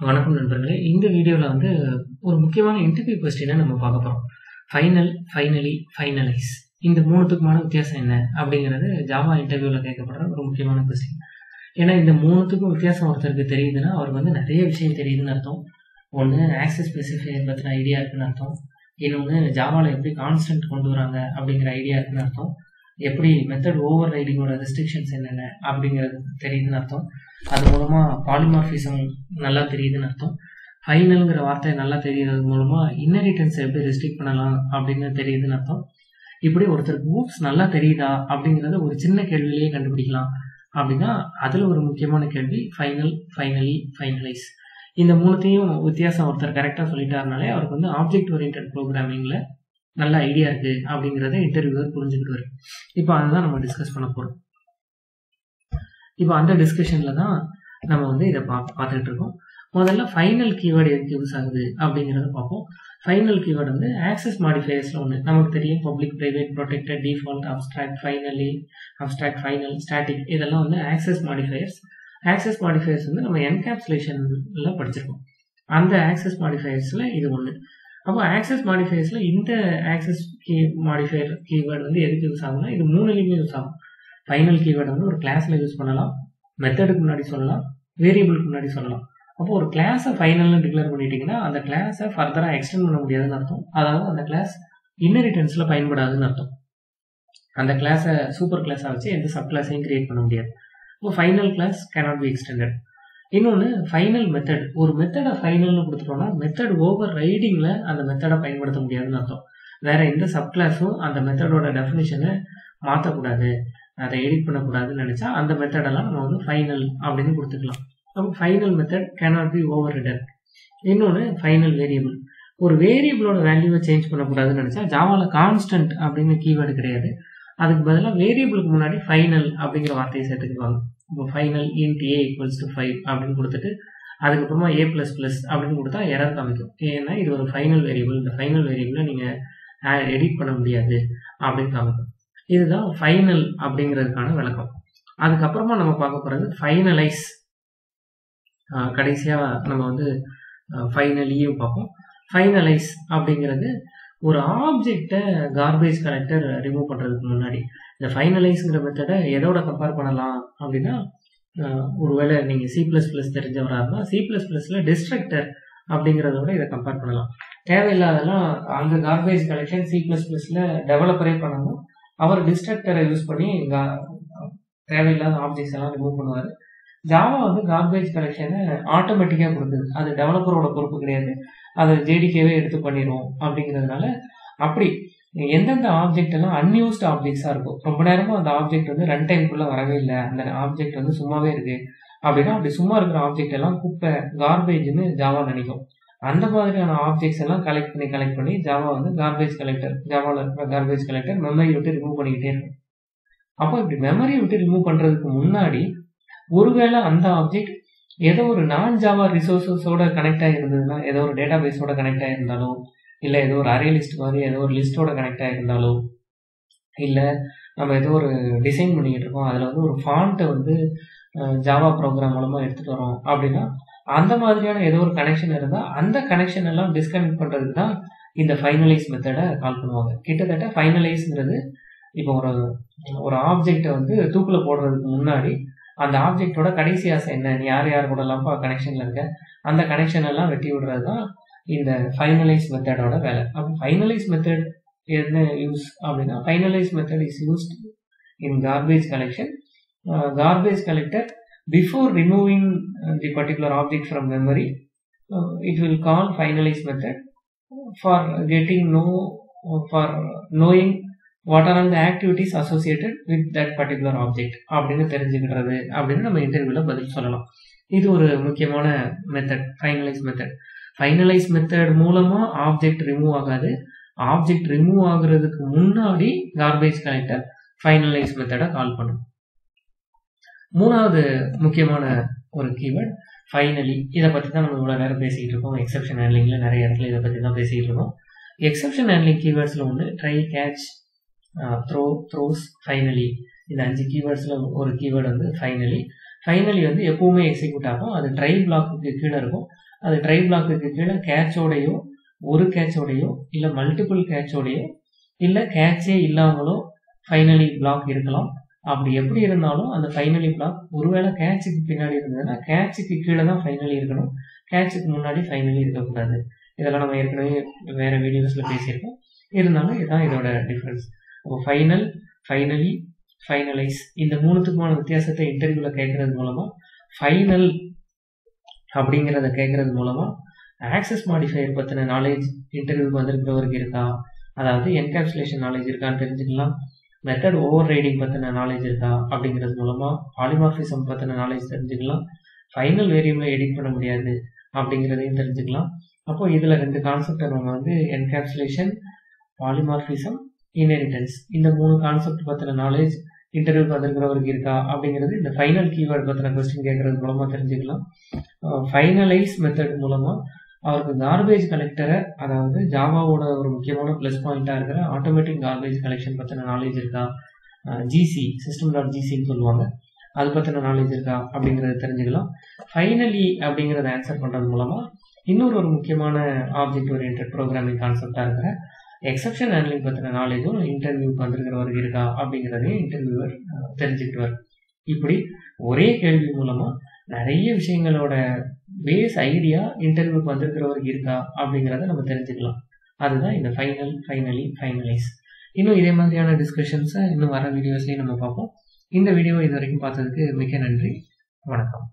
வணக்கம் நண்பர்களே. இந்த வீடியோவில் வந்து ஒரு முக்கியமான இன்டர்வியூ கொஸ்டினை நம்ம பார்க்க போகிறோம் ஃபைனல் ஃபைனலி ஃபைனலைஸ் இந்த மூணுத்துக்குமான வித்தியாசம் என்ன? அப்படிங்கிறது ஜாவா இன்டர்வியூவில் கேட்கப்படுற ஒரு முக்கியமான கொஸ்டின் ஏன்னா இந்த மூணுத்துக்கும் வித்தியாசம் ஒருத்தருக்கு தெரியுதுன்னா அவருக்கு வந்து நிறைய விஷயம் தெரியுதுன்னு அர்த்தம். ஒன்று ஆக்சஸ் ஸ்பெசிஃபையர் பற்றின ஐடியா இருக்குன்னு அர்த்தம். இன்னொன்று ஜாவாவில் எப்படி கான்ஸ்டன்ட் கொண்டு வராங்க அப்படிங்கிற ஐடியா இருக்குன்னு அர்த்தம். எப்படி மெத்தட் ஓவர் ரைடிங்கோட ரெஸ்ட்ரிக்ஷன்ஸ் என்னென்ன அப்படிங்கிறது தெரியுதுன்னு அர்த்தம். அது மூலமாக பாலிமார்பிசம் நல்லா தெரியுதுன்னு அர்த்தம். ஃபைனலுங்கிற வார்த்தை நல்லா தெரியுறது மூலமாக இன்னரிட்டன்ஸ் எப்படி ரெஸ்ட்ரிக்ட் பண்ணலாம் அப்படின்னு தெரியுதுன்னு அர்த்தம். இப்படி ஒருத்தர் மூவ்ஸ் நல்லா தெரியுதா அப்படிங்கிறத ஒரு சின்ன கேள்வியிலேயே கண்டுபிடிக்கலாம் அப்படின்னா அதில் ஒரு முக்கியமான கேள்வி ஃபைனல் ஃபைனலி ஃபைனலைஸ் இந்த மூணுத்தையும் வித்தியாசம் ஒருத்தர் கரெக்டாக சொல்லிட்டாருனாலே அவருக்கு வந்து ஆப்ஜெக்ட் ஓரியன்ட் ப்ரோக்ராமிங்கில் நல்ல ஐடியா இருக்குது அப்படிங்கிறத இன்டர்வியூவர் புரிஞ்சுக்கிட்டு இப்போ அதுதான் நம்ம டிஸ்கஸ் பண்ண போகிறோம் இப்போ அந்த டிஸ்கஷனில் தான் நம்ம வந்து இதை பா பார்த்துக்கிட்டு இருக்கோம். முதல்ல ஃபைனல் கீவேர்டு எதுக்கு யூஸ் ஆகுது அப்படிங்கிறத பார்ப்போம். ஃபைனல் கீவேர்டு வந்து ஆக்சஸ் மாடிஃபையர்ஸில் ஒன்று நமக்கு தெரியும் public private protected default abstract finally abstract final static இதெல்லாம் வந்து ஆக்சஸ் மாடிஃபையர்ஸ் ஆக்சஸ் மாடிஃபையர்ஸ் வந்து நம்ம என்கேப்சுலேஷனில் படிச்சிருக்கோம். அந்த ஆக்சஸ் மாடிஃபையர்ஸில் இது ஒன்று அப்போ ஆக்சஸ் மாடிஃபையர்ஸில் இந்த ஆக்சஸ் கீ மாடிஃபையர் கீவேர்டு வந்து எதுக்கு யூஸ் ஆகும்னா இது மூணுலேயுமே யூஸ் ஆகும். ஃபைனல் கீவேர்டு வந்து ஒரு கிளாஸில் யூஸ் பண்ணலாம். மெத்தடுக்கு முன்னாடி சொல்லலாம். வேரியபிளுக்கு முன்னாடி சொல்லலாம். அப்போ ஒரு கிளாஸை ஃபைனல்னு டிக்ளேர் பண்ணிட்டீங்கன்னா அந்த கிளாஸை ஃபர்தராக எக்ஸ்டெண்ட் பண்ண முடியாதுன்னு அர்த்தம். அதாவது அந்த கிளாஸ் இன்னரிட்டன்ஸில் பயன்படாதுன்னு அர்த்தம். அந்த கிளாஸை சூப்பர் கிளாஸாக வச்சு எந்த சப் கிளாஸையும் கிரியேட் பண்ண முடியாது. இப்போ final class cannot be extended இன்னொன்று ஃபைனல் மெத்தட் ஒரு மெத்தடை ஃபைனல்னு கொடுத்துட்டோம்னா மெத்தட் ஓவர் ரைடிங்கில் அந்த மெத்தடை பயன்படுத்த முடியாதுன்னு அர்த்தம். வேற எந்த சப் கிளாஸும் அந்த மெத்தடோட டெஃபினேஷனை மாற்றக்கூடாது அதை எடிட் பண்ணக்கூடாதுன்னு நினச்சா அந்த மெத்தடெல்லாம் நம்ம வந்து ஃபைனல் அப்படின்னு கொடுத்துக்கலாம். அப்போ final method cannot be overridden இன்னொன்று ஃபைனல் வேரியபிள் ஒரு வேரியபிளோட வேல்யூவை சேஞ்ச் பண்ணக்கூடாதுன்னு நினச்சா ஜாவாவில் கான்ஸ்டன்ட் அப்படின்னு கீவேர்டு கிடையாது. அதுக்கு பதிலாக வேரியபிளுக்கு முன்னாடி ஃபைனல் அப்படிங்கிற வார்த்தையை சேர்த்துக்குவாங்க இப்போ final int A equals to five அப்படின்னு கொடுத்துட்டு அதுக்கப்புறமா ஏ ப்ளஸ் ப்ளஸ் அப்படின்னு கொடுத்தா எரர் காமிக்கும். ஏன்னா இது ஒரு ஃபைனல் வேரியபிள் இந்த ஃபைனல் வேரியபிளை நீங்கள் எடிட் பண்ண முடியாது அப்படின்னு காமிக்கும். இதுதான் ஃபைனல் அப்படிங்கிறதுக்கான விளக்கம். அதுக்கப்புறமா நம்ம பார்க்க போகிறது ஃபைனலைஸ் கடைசியாக நம்ம வந்து ஃபைனலியும் e பார்ப்போம். ஃபைனலைஸ் அப்படிங்கிறது ஒரு ஆப்ஜெக்டை கார்பேஜ் கலெக்டர் ரிமூவ் பண்ணுறதுக்கு முன்னாடி இந்த ஃபைனலைஸ்ங்கிற மெத்தடை எதோட கம்பேர் பண்ணலாம் அப்படின்னா ஒருவேளை நீங்கள் சி ப்ளஸ் ப்ளஸ் தெரிஞ்சவராக இருந்தால் சி ப்ளஸ் ப்ளஸில் டிஸ்ட்ரக்டர் அப்படிங்கிறதோட இதை கம்பேர் பண்ணலாம். தேவையில்லாதெல்லாம் அந்த கார்பேஜ் கலெக்ஷன் சி ப்ளஸ் ப்ளஸில் டெவலப்பரே பண்ணணும். அவர் டிஸ்ட்ரக்டரை யூஸ் பண்ணி தேவையில்லாத ஆப்ஜெக்ட்ஸ் எல்லாம் ரிமூவ் பண்ணுவார். ஜாவா வந்து கார்பேஜ் கலெக்ஷனை ஆட்டோமேட்டிக்காக கொடுக்குது. அது டெவலப்பரோட பொறுப்பு கிடையாது. அதை ஜேடிகேவே எடுத்து பண்ணிடுவோம் அப்படிங்கிறதுனால அப்படி எந்தெந்த ஆப்ஜெக்ட் எல்லாம் அன்யூஸ்ட் ஆப்ஜெக்ட்ஸாக இருக்கும் ரொம்ப நேரமும் அந்த ஆப்ஜெக்ட் வந்து ரன் டைம்குள்ளே வரவே இல்லை. அந்த ஆப்ஜெக்ட் வந்து சும்மாவே இருக்கு. அப்படின்னா அப்படி சும்மா இருக்கிற ஆப்ஜெக்ட் எல்லாம் குப்பை கார்பேஜ்னு ஜாவா நினைக்கும். அந்த மாதிரியான ஆப்ஜெக்ட்ஸ் எல்லாம் கலெக்ட் பண்ணி கலெக்ட் பண்ணி ஜாவா வந்து கார்பேஜ் கலெக்டர் ஜாவாவில் இருக்கிற கார்பேஜ் கலெக்டர் மெமரி விட்டு ரிமூவ் பண்ணிக்கிட்டே இருக்கும். அப்போ இப்படி மெமரி விட்டு ரிமூவ் பண்ணுறதுக்கு முன்னாடி ஒருவேளை அந்த ஆப்ஜெக்ட் ஏதோ ஒரு நான் ஜாவா ரிசோர்ஸஸோட கனெக்ட் ஆகிருந்ததுன்னா ஏதோ ஒரு டேட்டா பேஸோட கனெக்ட் ஆகிருந்தாலும் இல்லை ஏதோ ஒரு அரே லிஸ்ட் மாதிரி ஏதோ ஒரு லிஸ்ட்டோட கனெக்ட் ஆகிருந்தாலோ இல்லை நம்ம ஏதோ ஒரு டிசைன் பண்ணிக்கிட்டு இருக்கோம் அதில் வந்து ஒரு ஃபாண்ட்டை வந்து ஜாவா ப்ரோக்ராம் மூலமாக எடுத்துகிட்டு வரோம் அப்படின்னா அந்த மாதிரியான ஏதோ ஒரு கனெக்ஷன் இருந்தால் அந்த கனெக்ஷன் எல்லாம் டிஸ்கனெக்ட் பண்ணுறதுக்கு தான் இந்த ஃபைனலைஸ் மெத்தடை கால் பண்ணுவாங்க. கிட்டத்தட்ட ஃபைனலைஸ்ங்கிறது இப்போ ஒரு ஒரு ஆப்ஜெக்டை வந்து தூக்கில் போடுறதுக்கு முன்னாடி அந்த ஆப்ஜெக்டோட கடைசி ஆசை என்ன? நீ யார் யார் கூடலாம்ப்பா கனெக்ஷனில் இருக்க? அந்த கனெக்ஷன் எல்லாம் வெட்டி விடுறது தான் இந்த ஃபைனலைஸ் மெத்தடோட வேலை. அப்போ ஃபைனலைஸ் மெத்தட் என்ன யூஸ் அப்படின்னா finalize method is used in garbage collection garbage collector before removing the particular object from memory it will call finalize method for getting no for knowing what are all the activities associated with that particular object அப்படின்னு தெரிஞ்சுக்கிறது அப்படின்னு நம்ம இன்டர்வியூவில் பதில் சொல்லலாம். இது ஒரு முக்கியமான method finalize method finalize method மூலமாக ஆப்ஜெக்ட் ரிமூவ் ஆகாது. ஆப்ஜெக்ட் ரிமூவ் ஆகுறதுக்கு முன்னாடி கார்பேஜ் கலெக்டர் ஃபைனலைஸ் மெத்தடை கால் பண்ணும். மூணாவது முக்கியமான ஒரு கீவேர்ட் ஃபைனலி இதை பற்றி தான் நம்ம இவ்வளோ நேரம் பேசிகிட்டு இருக்கோம். எக்ஸப்ஷன் ஹேண்ட்லிங்கில் நிறைய இடத்துல இதை பற்றி தான் பேசிக்கிட்டு இருக்கோம். எக்ஸப்ஷன் ஹேண்ட்லிங் கீவேர்ட்ஸில் ஒன்று try catch throw throws finally இந்த அஞ்சு கீவேர்ட்ஸில் ஒரு கீவேர்டு வந்து ஃபைனலி ஃபைனலி வந்து எப்பவுமே எக்ஸிக்யூட் ஆகும். அது ட்ரை பிளாக்கு கீழே இருக்கும். அது ட்ரை பிளாக்குக்கு கீழே கேட்சோடையோ ஒரு கேட்சோடையோ இல்லை மல்டிபிள் கேட்சோடையோ இல்லை கேட்சே இல்லாமலோ ஃபைனலி பிளாக் இருக்கலாம். அப்படி எப்படி இருந்தாலும் அந்த ஃபைனலி பிளாக் ஒருவேளை கேட்சுக்கு பின்னாடி இருந்ததுன்னா கேட்சுக்கு கீழே தான் ஃபைனலி இருக்கணும். கேட்சுக்கு முன்னாடி ஃபைனலி இருக்கக்கூடாது. இதெல்லாம் நம்ம ஏற்கனவே வேற வீடியோஸில் பேசியிருக்கோம். இருந்தாலும் இதுதான் இதோட டிஃப்ரென்ஸ் இப்போ ஃபைனல் ஃபைனலி ஃபைனலைஸ் இந்த மூணுத்துக்குமான வித்தியாசத்தை இன்டர்வியூவில் கேட்கறது மூலமாக ஃபைனல் அப்படிங்கிறத கேட்கறது மூலமாக ஆக்சஸ் மாடிஃபையர் பற்றின நாலேஜ் இன்டர்வியூக்கு வந்திருக்கிறவருக்கு இருக்கா? அதாவது என்கேப்சுலேஷன் நாலேஜ் இருக்கான்னு தெரிஞ்சுக்கலாம். மெத்தட் ஓவர் ரைடிங் பற்றின நாலேஜ் இருக்கா? அப்படிங்கிறது மூலமாக பாலிமார்பிசம் பற்றின நாலேஜ் தெரிஞ்சுக்கலாம். ஃபைனல் வேரியபிளை எடிட் பண்ண முடியாது அப்படிங்கிறதையும் தெரிஞ்சுக்கலாம். அப்போ இதில் ரெண்டு கான்செப்டை நம்ம வந்து என்கேப்சுலேஷன் பாலிமார்பிசம் இன்ஹெரிட்டன்ஸ் இந்த மூணு கான்செப்ட் பற்றின நாலேஜ் இன்டர்வியூக்கு வந்திருக்கிறவருக்கு இருக்கா அப்படிங்கிறது இந்த ஃபைனல் கீவேர்டு பற்றின கொஸ்டின் கேட்கறது மூலமாக தெரிஞ்சுக்கலாம். ஃபைனலைஸ் மெத்தட் மூலமாக அவருக்கு கார்பேஜ் கலெக்டரை அதாவது ஜாவாவோட ஒரு முக்கியமான ப்ளஸ் பாயிண்ட்டாக இருக்கிற ஆட்டோமேட்டிக் கார்பேஜ் கலெக்ஷன் பற்றின நாலேஜ் இருக்கா? ஜிசி சிஸ்டம் டாட் ஜிசின்னு சொல்லுவாங்க. அது பற்றின நாலேஜ் இருக்கா அப்படிங்கிறத தெரிஞ்சுக்கலாம். ஃபைனலி அப்படிங்கிறத ஆன்சர் பண்ணுறது மூலமாக இன்னொரு ஒரு முக்கியமான ஆப்ஜெக்ட் ஓரியன்ட் ப்ரோக்ராமிங் கான்செப்டாக இருக்கிற எக்ஸப்ஷன் ஹேண்ட்லிங் பற்றின நாலேஜும் இன்டர்வியூக்கு வந்திருக்கிறவருக்கு இருக்கா? அப்படிங்கிறதையும் இன்டர்வியூவர் தெரிஞ்சுக்கிட்டுவார் இப்படி ஒரே கேள்வி மூலமாக நிறைய விஷயங்களோட பேஸ் ஐடியா இன்டர்வியூக்கு வந்திருக்கிறவருக்கு இருக்கா? அப்படிங்கிறத நம்ம தெரிஞ்சுக்கலாம். அதுதான் இந்த ஃபைனல் ஃபைனலி ஃபைனலைஸ் இன்னும் இதே மாதிரியான டிஸ்கஷன்ஸை இன்னும் வர வீடியோஸ்லையும் நம்ம பார்ப்போம். இந்த வீடியோ இது வரைக்கும் பார்த்ததுக்கு மிக நன்றி. வணக்கம்.